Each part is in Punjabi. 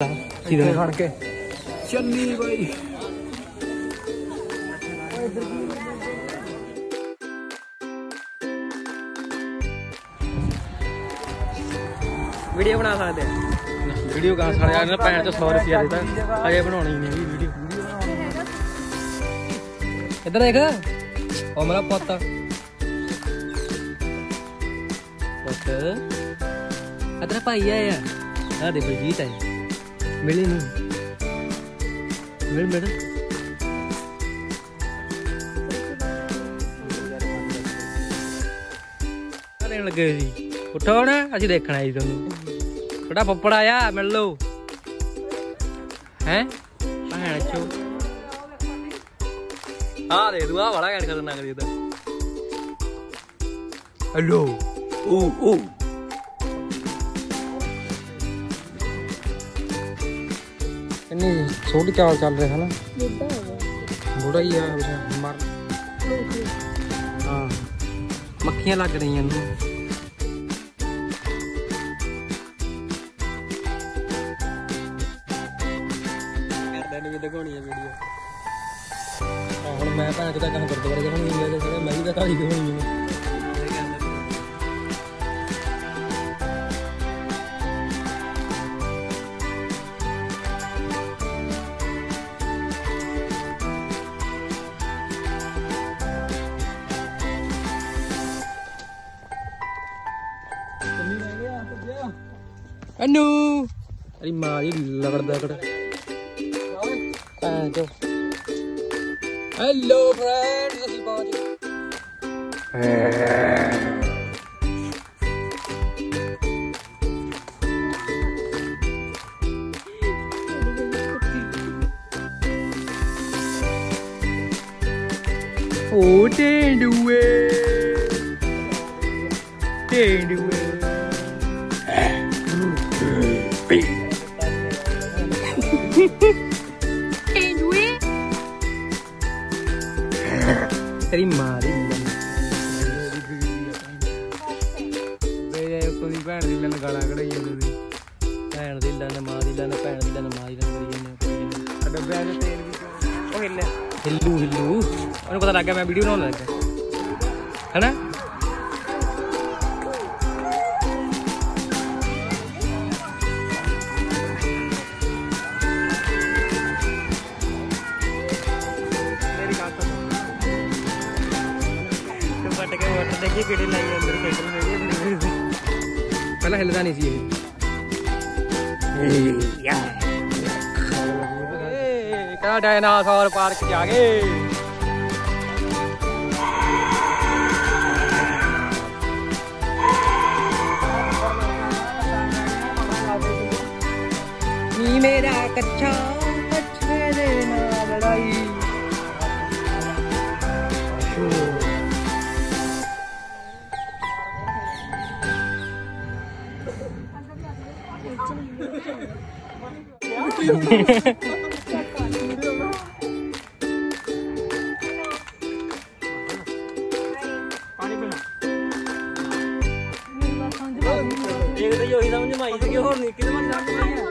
ਕਿਧਰ ਖੜ ਕੇ ਚੰਨੀ ਬਾਈ। ਵੀਡੀਓ ਬਣਾ ਸਕਦੇ ਵੀਡੀਓ ਕਾ ਸਾਰੇ ਆ। ਨਾ ਭੈਣ ਚ 100 ਰੁਪਿਆ ਦਿੱਤਾ। ਅਜੇ ਬਣਾਉਣੀ ਨਹੀਂ ਵੀ ਵੀਡੀਓ। ਇੱਧਰ ਦੇਖ। ਉਹ ਮੇਰਾ ਪੁੱਤ। ਪੁੱਤ। ਅਦਰ ਭਾਈ ਆਇਆ ਆ। ਦੇ ਬਲਜੀਤ ਹੈ ਮਿਲੀ ਨੂੰ ਮਿਲ ਮਿਲ ਲੈਣ ਲੱਗੇ ਸੀ ਉੱਠੋ ਹੁਣ ਅਸੀਂ ਦੇਖਣਾ ਜੀ ਤੁਹਾਨੂੰ ਛੋਟਾ ਪੱਪੜ ਆਇਆ ਮਿਲ ਲਓ ਹੈ ਭੈਣ ਚੋ ਆ ਦੇ ਦੂਆ ਬੜਾ ਕਹਿਣ ਕਰਨਾ ਕਰੀ ਉਹਦਾ ਹਲੋ ਓ ਓ ਇੰਨੀ ਛੋਟੀ ਚਾਲ ਚੱਲ ਰਿਹਾ ਹੈ ਨਾ ਬੁੜਾ ਹੀ ਆ ਬੇਚਾਰਾ, ਮਰ। ਹਾਂ। ਮੱਖੀਆਂ ਲੱਗ ਰਹੀਆਂ ਨੂੰ। ਕਰਦਾ ਨਹੀਂ ਦਿਖਾਉਣੀ ਆ ਵੀਡੀਓ ਆ ਹੁਣ ਮੈਂ ਤਾਂ ਕਿਤੇ ਕੰਮ ਗੁਰਦੁਆਰੇ ਦਿਖਾਉਣੀ ਹੈ ਤੇ ਮੈਂ ਵੀ ਤਾਂ ਕਾਲੀ ਦਿਖਾਉਣੀ ਹੈ ਅਨੂ ਅਰੀ ਮਾਂ ਦੀ ਲਗੜ ਦਗੜ ਹਾਂ ਜੋ ਹੈਲੋ ਫਰੈਂਡਸ ਅਸੀਂ ਪਹੁੰਚ ਗਏ ਓ ਟੇਂਡੂਏ ਟੇਂਡੂਏ ਤੇਰੀ ਮਾਂ ਦੀ ਬੇ ਕੋਈ ਭੈਣ ਦੀ ਲੰਨ ਗਾਲਾਂ ਕਢਾਈ ਜਾਂਦੇ ਸੀ ਭੈਣ ਦੀ ਲੰਨ ਮਾਂ ਦੀ ਲੰਨ ਭੈਣ ਦੀ ਲੰਨ ਮਾਂ ਦੀ ਲੰਨ ਕਰੀ ਜਾਂਦੇ ਆ ਡੱਬਿਆਂ ਦੇ ਤੇਲ ਵੀ ਉਹ ਹਿੱਲੇ ਹਿੱਲੂ ਹਿੱਲੂ ਉਹਨੂੰ ਪਤਾ ਲੱਗ ਗਿਆ ਮੈਂ ਵੀਡੀਓ ਬਣਾਉਣ ਲੱਗਾ ਹੈਨਾ पहला हिलना नहीं चाहिए। हम्म। डायनासोर पार्क जागे मेरा कच्चा ਇੱਕ ਤਾਂ ਉਹੀ ਸਮਝ ਮਾਈ ਤੇ ਕਿ ਹੋਰ ਨਹੀਂ ਕਿਤੇ ਮਨ ਸਮਝ ਮਾਈ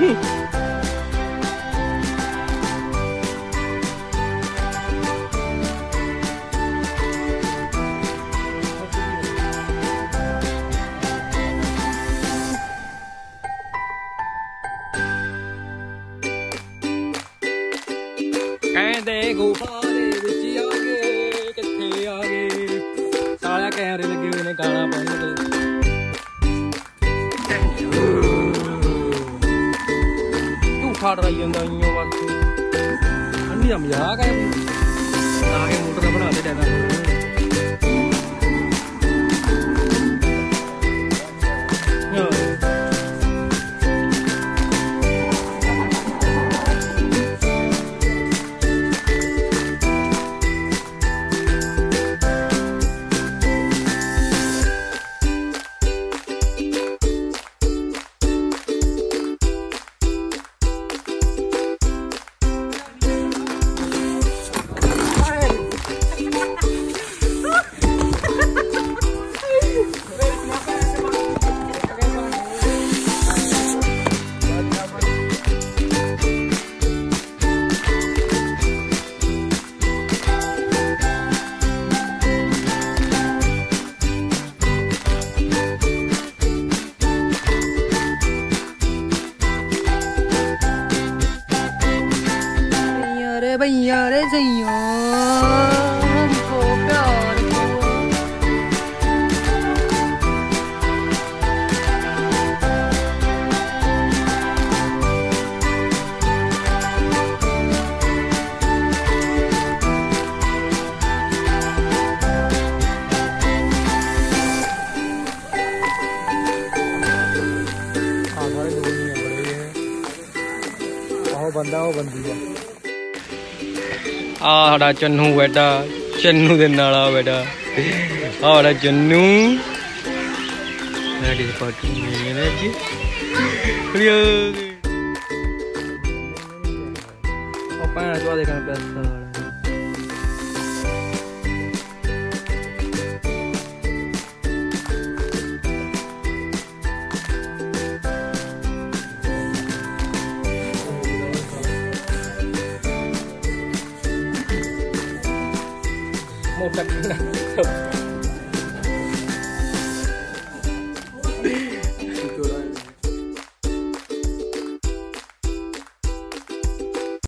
Hmm. ਕਹਿੰਦੇ ਗੁਫਾ ਦੇ ਵਿੱਚ ਆ ਗਏ ਕਿੱਥੇ ਆ ਗਏ ਸਾਲਿਆ ਕੈਮਰੇ ਲੱਗੇ ਹੋਏ ਨੇ ਗਾਣਾ ਪਾਉਣ ਦੇ ਤੂੰ ਖੜ ਰਹੀ ਜਾਂਦਾ ਇੰਨੋ ਬਸ ਅੰਨੀ ਦਾ ਮਜ਼ਾਕ ਹੈ ਆ ਕੇ ਮੋਟਰ ਬਣਾ ਦੇ ਡੈਡਾ ਬੰਦਾ ਉਹ ਬੰਦੀ ਆ। ਆ ਸਾਡਾ ਚੰਨੂ ਬੈਠਾ ਚੰਨੂ ਦੇ ਨਾਲ ਆ ਬੈਠਾ। ਆ ਸਾਡਾ ਚੰਨੂ। ਮੈਂ ਕਿਸ ਪਾਰਟੀ ਨਹੀਂ ਹੈ ਜੀ ਕੁੜੀਓ ਉਹ ਪਾਣਾ ਚਵਾ ਦੇ một thật là